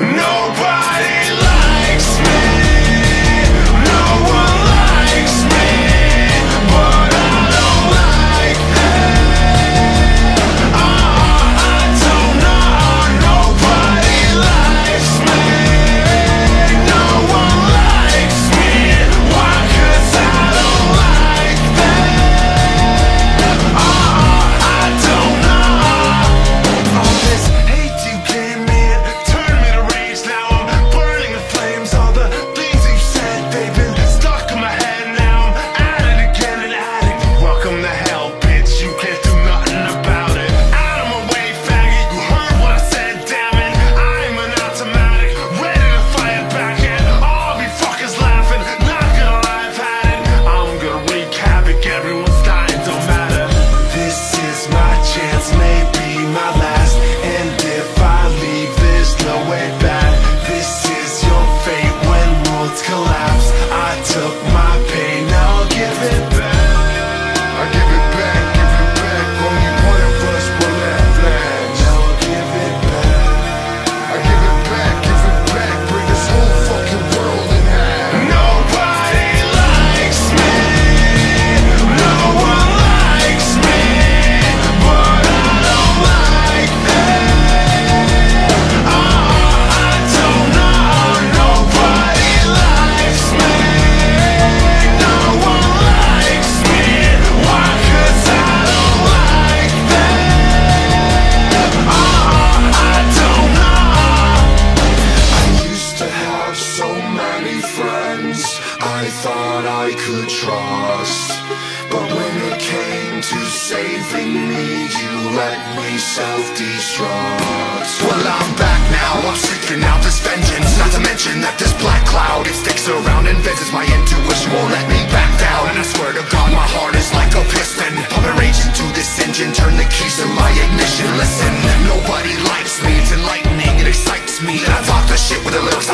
Nobody I thought I could trust But when it came to saving me You let me self-destruct. Well, I'm back now, I'm seeking out this vengeance. Not to mention that this black cloud It sticks around and visits my intuition. Won't let me back down And I swear to God, my heart is like a piston. Pumping rage into this engine Turn the keys to my ignition. Listen, nobody likes me It's enlightening, it excites me. And I talk the shit with the lyrics